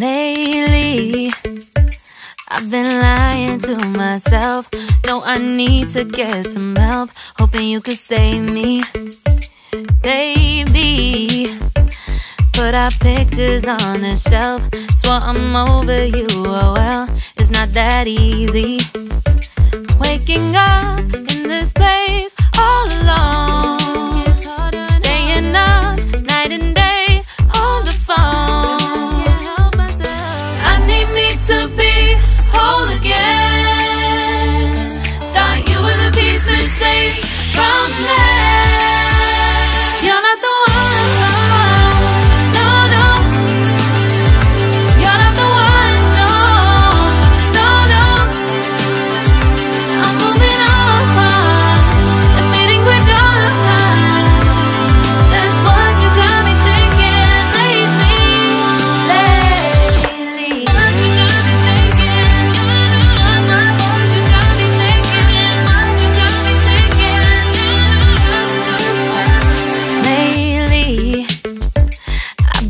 Lately, I've been lying to myself. Know I need to get some help. Hoping you could save me, baby. Put our pictures on the shelf. Swore I'm over you, oh well. It's not that easy. Waking up in this place.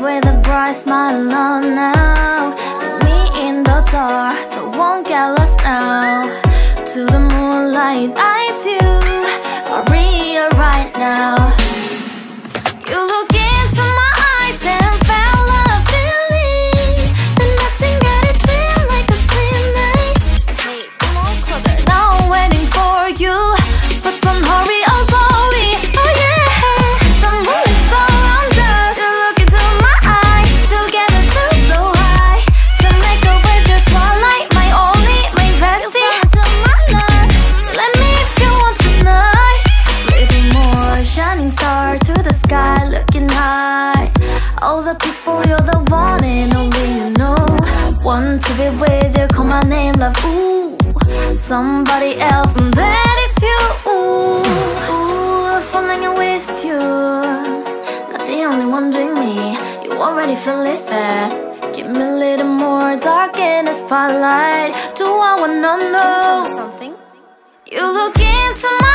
with a bright smile on now. Took me in the door love with you. Call my name, love, ooh Somebody else, and that is you. Ooh, ooh falling in with you Not the only one doing me. You already feel it there. Give me a little more dark in the spotlight. Do I wanna know? something? You look into my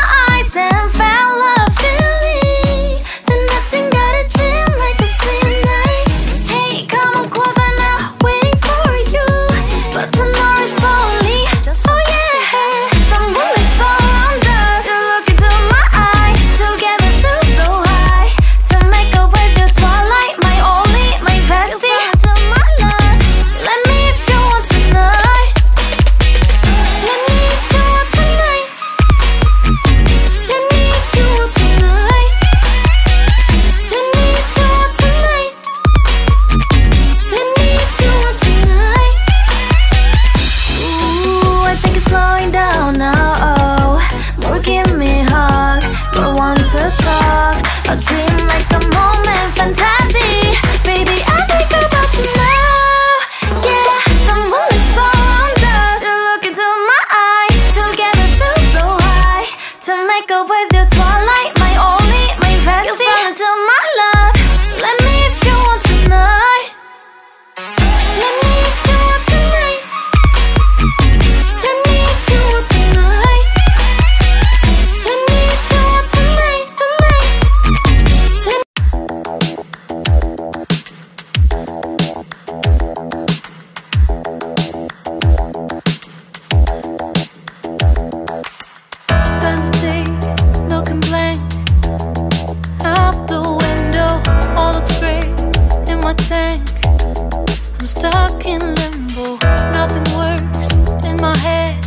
stuck in limbo. Nothing works in my head.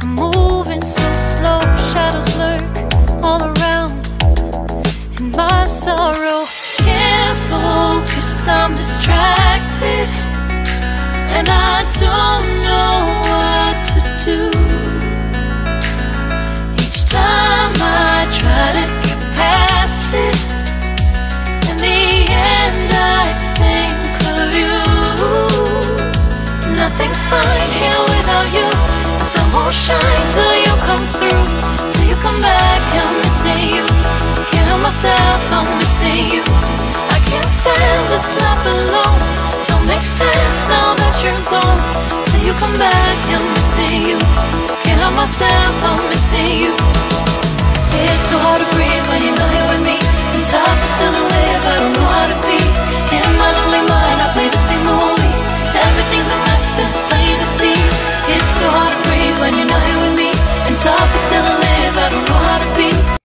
I'm moving so slow, shadows lurk all around. In my sorrow, can't focus, I'm distracted. And I don't know Nothing's fine here without you. The sun won't shine till you come through. Till you come back, I'm missing you. Can't help myself, I'm missing you. I can't stand this life alone. Don't make sense now that you're gone. Till you come back, I'm missing you. Can't help myself, I'm missing you. It's so hard to breathe